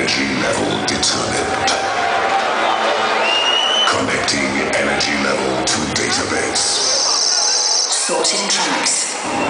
energy level determined. Connecting energy level to database. Sorting tracks.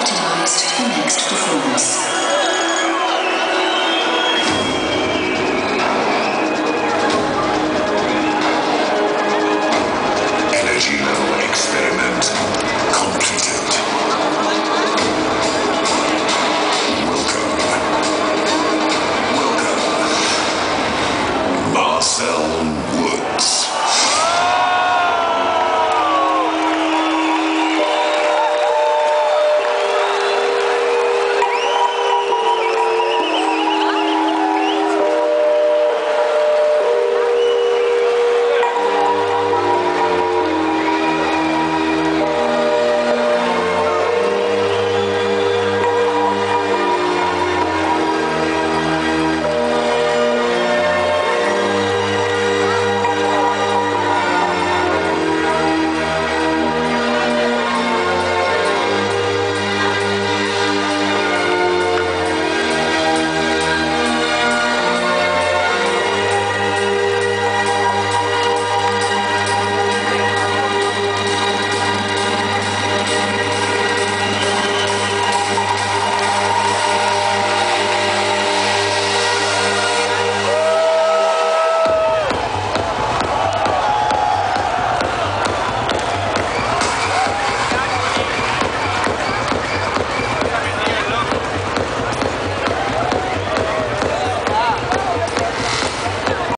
Optimized for next performance.